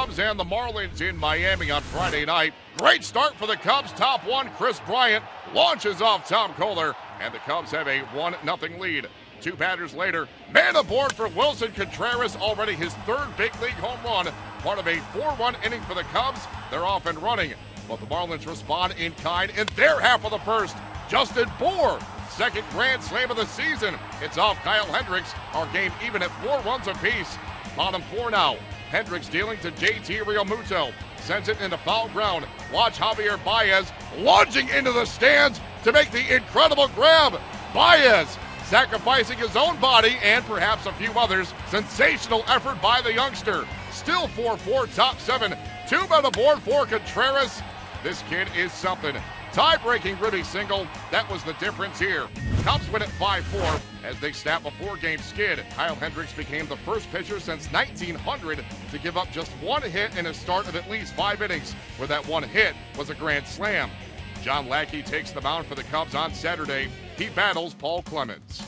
Cubs and the Marlins in Miami on Friday night. Great start for the Cubs. Top one, Kris Bryant launches off Tom Koehler, and the Cubs have a 1 0 lead. Two batters later, man aboard for Willson Contreras, already his third big league home run, part of a four run inning for the Cubs. They're off and running, but the Marlins respond in kind in their half of the first. Justin Bour, second grand slam of the season. It's off Kyle Hendricks. Our game even at four runs apiece. Bottom four now. Hendricks dealing to JT Realmuto. Sends it into foul ground. Watch Javier Baez lunging into the stands to make the incredible grab. Baez sacrificing his own body and perhaps a few others. Sensational effort by the youngster. Still 4 4, top seven. Two men aboard for Contreras. This kid is something. Tie breaking Ribby single. That was the difference here. Cubs win at 5 4 as they snap a four game skid. Kyle Hendricks became the first pitcher since 1900 to give up just one hit in a start of at least five innings, where that one hit was a grand slam. John Lackey takes the mound for the Cubs on Saturday. He battles Paul Clemens.